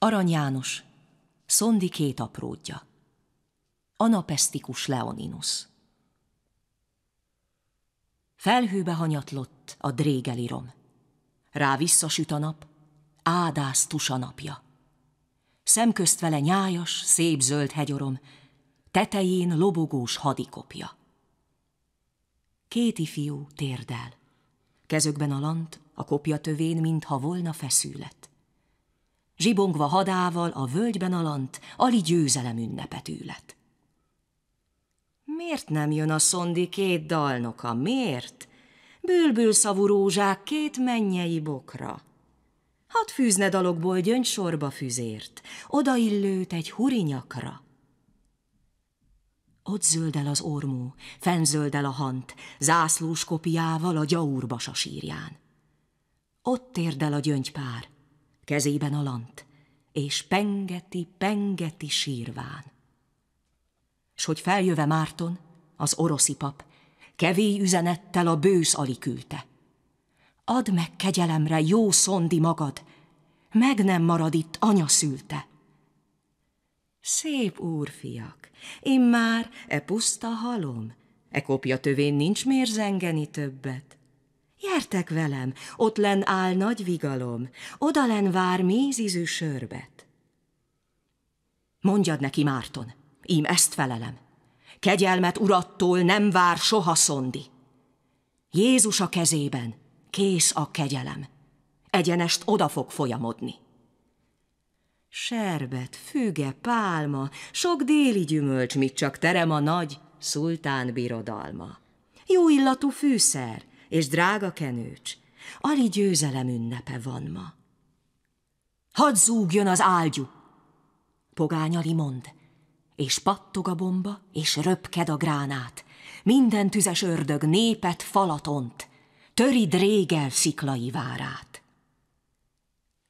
Arany János, Szondi két apródja. Anapesztikus Leoninus. Felhőbe hanyatlott a drégelirom. Rá visszasüt a nap, ádász tusa napja. Szemközt vele nyájas, szép zöld hegyorom, tetején lobogós hadikopja. Két fiú térdel, kezökben a lant, a kopja tövén, mintha volna feszület. Zsibongva hadával a völgyben a lant, ali győzelem ünnepet űlet. Miért nem jön a szondi két dalnoka, miért? Bülbül szavú rózsák két mennyei bokra. Hadd fűzne dalokból sorba füzért, odaillőt egy hurinyakra. Ott zöldel az ormú, fenzöldel a hant, zászlós kopiával a gyaúrbasa sírján. Ott térdel a gyöngypár, kezében a lant, és pengeti, pengeti sírván. S hogy feljöve Márton, az oroszi pap, kevély üzenettel a bősz ali küldte. Add meg kegyelemre, jó szondi magad, meg nem marad itt anya szülte. Szép úrfiak, én már e puszta halom, e kopja tövén nincs mér zengeni többet. Gyertek velem, ott len áll nagy vigalom, oda len vár mézizű sörbet. Mondjad neki, Márton, ím ezt felelem. Kegyelmet urattól nem vár soha szondi. Jézus a kezében, kész a kegyelem. Egyenest oda fog folyamodni. Serbet, füge, pálma, sok déli gyümölcs, mit csak terem a nagy szultán birodalma. Jó illatú fűszer és drága kenőcs, ali győzelem ünnepe van ma. Hadd zúgjon az ágyú, pogány mond, és pattog a bomba, és röpked a gránát. Minden tüzes ördög népet falatont, töri drégel sziklai várát.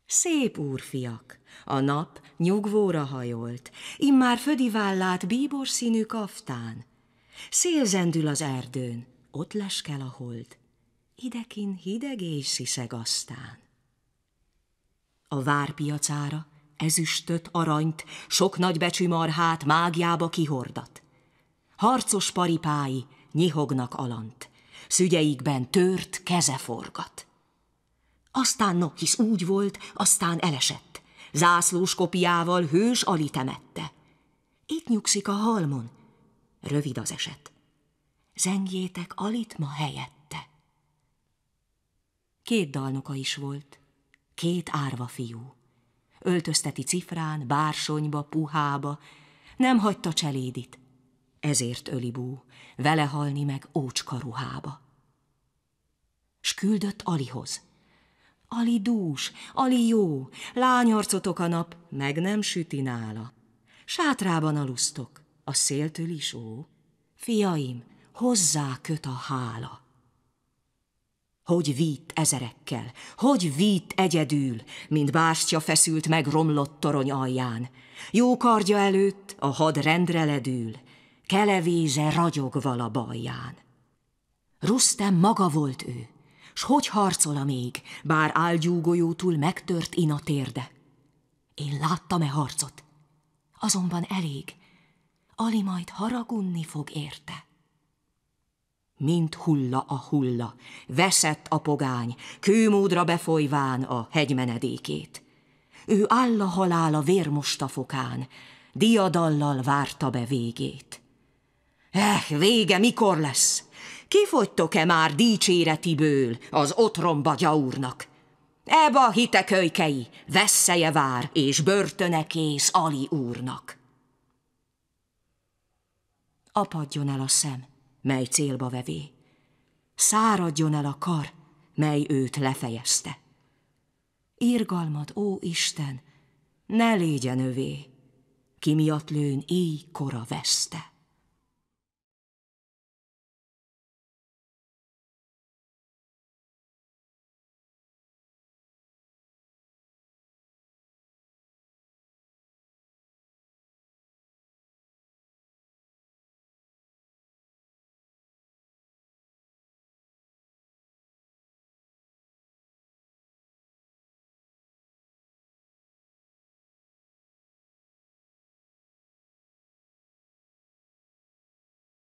Szép úrfiak, a nap nyugvóra hajolt, immár födi vállát bíbor színű kaftán. Szélzendül az erdőn, ott leskel a hold, idekin hideg és sziszeg aztán. A várpiacára ezüstöt, aranyt, sok nagybecsű marhát mágiába kihordat. Harcos paripái nyihognak alant, szügyeikben tört keze forgat. Aztán no, hisz úgy volt, aztán elesett, zászlós kopiával hős ali temette. Itt nyugszik a halmon, rövid az eset. Zengjétek alit ma helyette. Két dalnoka is volt, két árva fiú öltözteti cifrán, bársonyba, puhába, nem hagyta cselédit, ezért öli bú, vele halni meg ócska ruhába. S küldött Alihoz. Ali dús, Ali jó, lányarcotok a nap, meg nem süti nála. Sátrában alusztok, a széltől is ó. Fiaim, hozzá köt a hála. Hogy vitt ezerekkel, hogy vitt egyedül, mint bástya feszült meg romlott torony alján. Jó kardja előtt a had rendre ledül, kelevéze ragyog vala balján. Rusztem maga volt ő, s hogy harcol még, bár álgyúgolyótul megtört ina térde. Én láttam-e harcot, azonban elég, Ali majd haragunni fog érte. Mint hulla a hulla, veszett a pogány, kőmódra befolyván a hegymenedékét. Ő áll a halál a vérmosta fokán, diadallal várta be végét. Eh, vége mikor lesz? Kifogytok-e már dicséretiből az otromba gyaurnak? Eba hite kölykei, vesszeje vár, és börtöne kész Ali úrnak. Apadjon el a szem, mely célba vevé. Száradjon el a kar, mely őt lefejezte. Irgalmad, ó Isten, ne légyen övé, ki miatt lőn így kora veszte.